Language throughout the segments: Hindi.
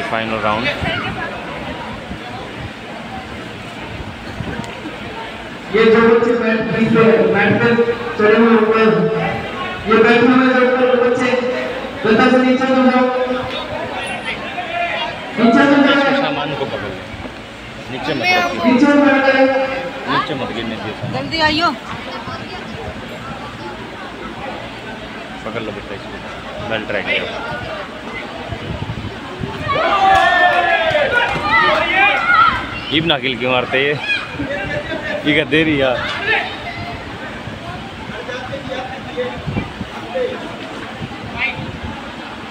फाइनल राउंड ये जो बच्चे बैठ पे बैठ पे चढ़े हुए ऊपर ये बैठे हुए जो ऊपर बच्चे गद्दा से नीचे तो जाओ। नीचे तो जाओ। सामान को पकड़ ले। नीचे मत नीचे गए। नीचे मत गिरने दिए जल्दी आइयो। पकड़ लो बेटा इसको। बेल्ट राइट करो इब ना किल क्यों मारते ये ये क्या दे रही यार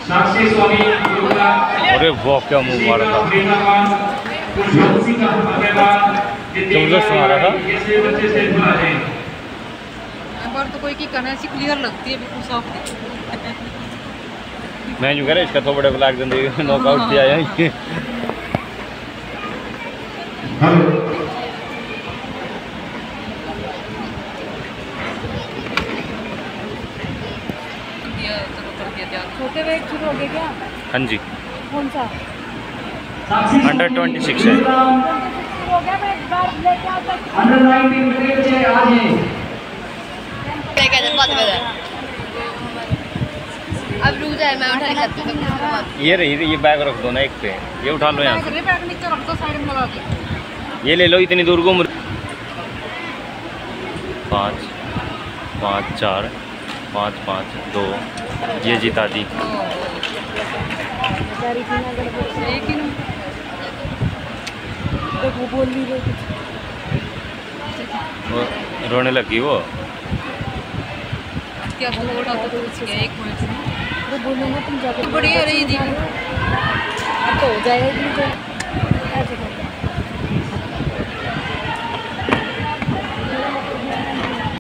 साक्षी स्वामी गुरुका अरे वो क्या मुँह मारा था ज़बरदस्त मारा था। तो कोई की कने ऐसी क्लियर लगती है बिल्कुल सॉफ्ट मैं यूँ कह रहा इसका तो बड़े ब्लैक जल्दी नॉकआउट किया है कर शुरू हो हाँ जी। कौन सा अंडर 26 है शुरू हो गया मैं एक बार लेके आता हूँ। अंडर अब रुक जाए मैं उठा हूँ ये रही ये बैग रख दो ना एक पे। ये उठा लो यहाँ बैग रे बैग नीचे रख दो साइड में लगा के से ये ले लो इतनी दूर घूम। पाँच पाँच चार पाँच पाँच दो। ये जीता दी। वो रोने लगी वो। क्या बोलूँगा तुम जाकर बड़ी हो रही थी अब तो हो जाएगा।